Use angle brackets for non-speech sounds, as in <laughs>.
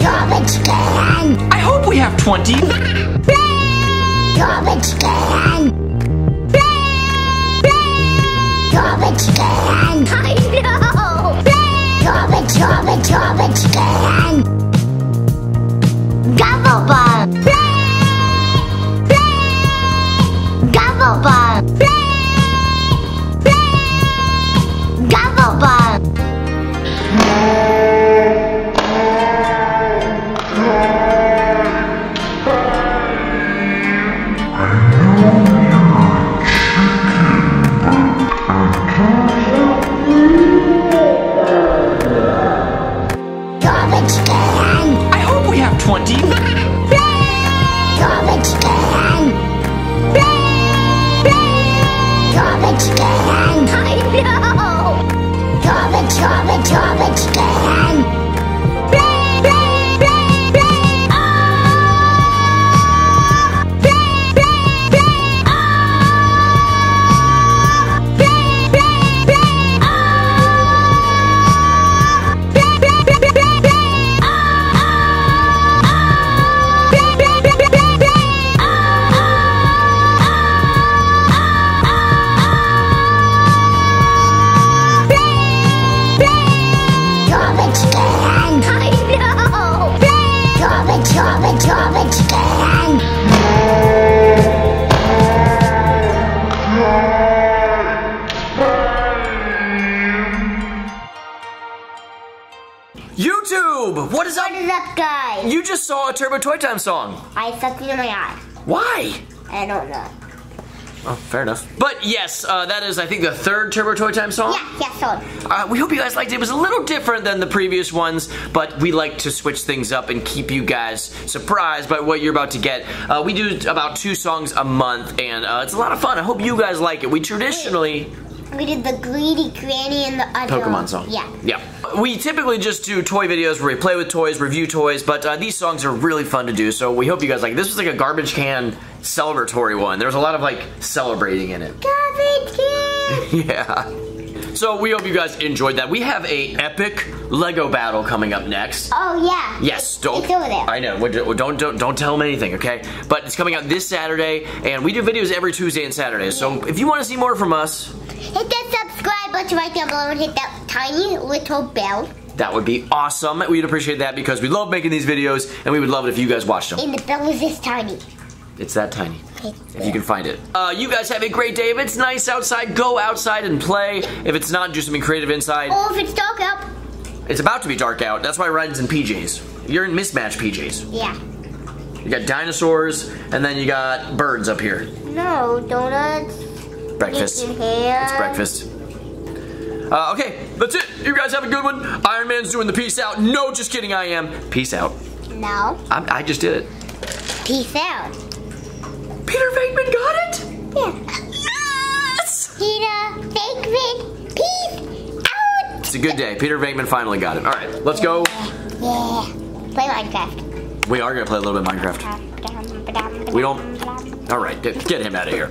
Garbage can! I hope we have 20. Garbage can! Garbage can! I know! Garbage, garbage, garbage can! Gobblebug! Gobblebug! 20. <laughs> YouTube, what is up? What is up, guys? You just saw a Turbo Toy Time song. I have something in my eye. Why? I don't know. Oh, fair enough. But yes, uh, that is, I think, the third Turbo Toy Time song. Yeah, yeah, so. Uh, we hope you guys liked it. It was a little different than the previous ones, but we like to switch things up and keep you guys surprised by what you're about to get. Uh, we do about two songs a month, and uh, it's a lot of fun. I hope you guys like it. We traditionally We did the greedy granny and the other Pokemon song. Yeah. Yeah. We typically just do toy videos where we play with toys, review toys, but uh, these songs are really fun to do, so we hope you guys like it. This was like a garbage can celebratory one. There was a lot of like celebrating in it. Garbage can! <laughs> Yeah. So we hope you guys enjoyed that. We have a epic Lego battle coming up next. Oh yeah. Yes, don't. It's over there. I know. Don't don't don't, don't tell them anything, okay? But it's coming out this Saturday, and we do videos every Tuesday and Saturday. So if you want to see more from us, Hit that subscribe button right down below and hit that tiny little bell. that would be awesome. We'd appreciate that because we love making these videos, and we would love it if you guys watched them. And the bell is this tiny. It's that tiny. If you can find it. Uh, you guys have a great day. If it's nice outside, go outside and play. If it's not, do something creative inside. Oh, if it's dark out. It's about to be dark out. That's why Ryden's in PJs. You're in mismatched PJs. Yeah. You got dinosaurs, and then you got birds up here. No, donuts. Breakfast. It's breakfast. Uh, okay, that's it. You guys have a good one. Iron Man's doing the peace out. No, just kidding, I am. Peace out. No. I'm, I just did it. Peace out. Peter Venkman got it? Yeah. Yes! Peter, Venkman, peace out. It's a good day. Peter Venkman finally got it. All right, let's go. Yeah. Play Minecraft. We are going to play a little bit of Minecraft. We don't. All right, get get him out of here.